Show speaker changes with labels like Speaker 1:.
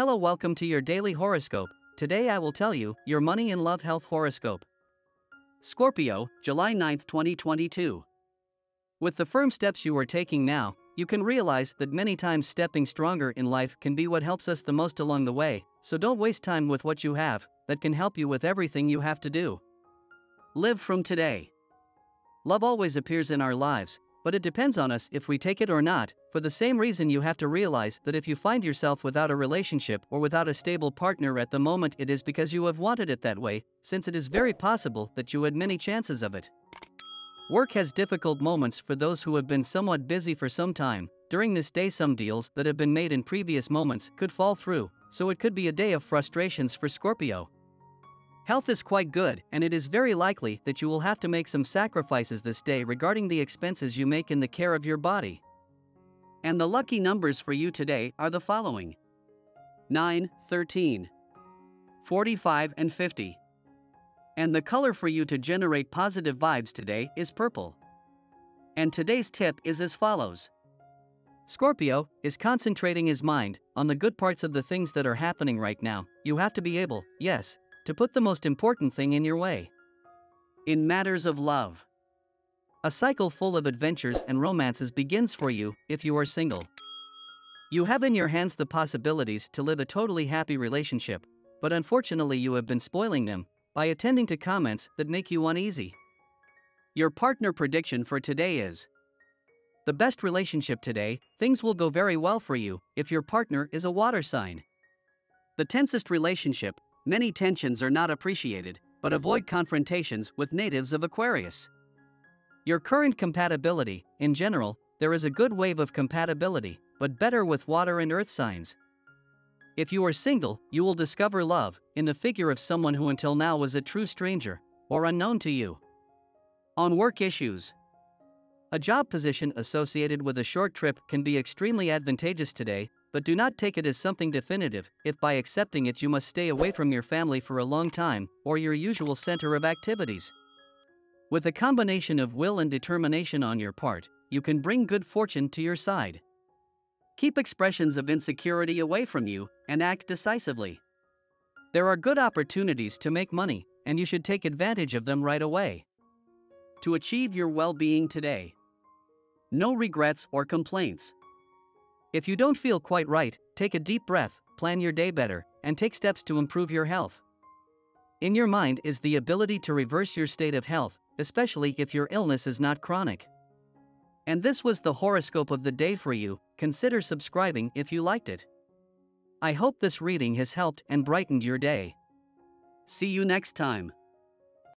Speaker 1: Hello, welcome to your daily horoscope. Today I will tell you your money and love health horoscope. Scorpio, July 9, 2022. With the firm steps you are taking now, you can realize that many times stepping stronger in life can be what helps us the most along the way, so don't waste time with what you have, that can help you with everything you have to do. Live from today. Love always appears in our lives, but it depends on us if we take it or not. For the same reason, you have to realize that if you find yourself without a relationship or without a stable partner at the moment, it is because you have wanted it that way, since it is very possible that you had many chances of it. Work has difficult moments for those who have been somewhat busy for some time. During this day, some deals that have been made in previous moments could fall through, so it could be a day of frustrations for Scorpio. Health is quite good, and it is very likely that you will have to make some sacrifices this day regarding the expenses you make in the care of your body. And the lucky numbers for you today are the following 9, 13, 45, and 50. And the color for you to generate positive vibes today is purple. And today's tip is as follows Scorpio is concentrating his mind on the good parts of the things that are happening right now. You have to be able, yes, to put the most important thing in your way. In matters of love, a cycle full of adventures and romances begins for you if you are single. You have in your hands the possibilities to live a totally happy relationship, but unfortunately, you have been spoiling them by attending to comments that make you uneasy. Your partner prediction for today is the best relationship today, things will go very well for you if your partner is a water sign. The tensest relationship, Many tensions are not appreciated, but avoid confrontations with natives of Aquarius. Your current compatibility, in general, there is a good wave of compatibility, but better with water and earth signs. If you are single, you will discover love in the figure of someone who until now was a true stranger or unknown to you. On work issues, a job position associated with a short trip can be extremely advantageous today, but do not take it as something definitive if by accepting it you must stay away from your family for a long time or your usual center of activities. With a combination of will and determination on your part, you can bring good fortune to your side. Keep expressions of insecurity away from you and act decisively. There are good opportunities to make money, and you should take advantage of them right away. To achieve your well being today, no regrets or complaints. If you don't feel quite right, take a deep breath, plan your day better, and take steps to improve your health. In your mind is the ability to reverse your state of health, especially if your illness is not chronic. And this was the horoscope of the day for you. Consider subscribing if you liked it. I hope this reading has helped and brightened your day. See you next time.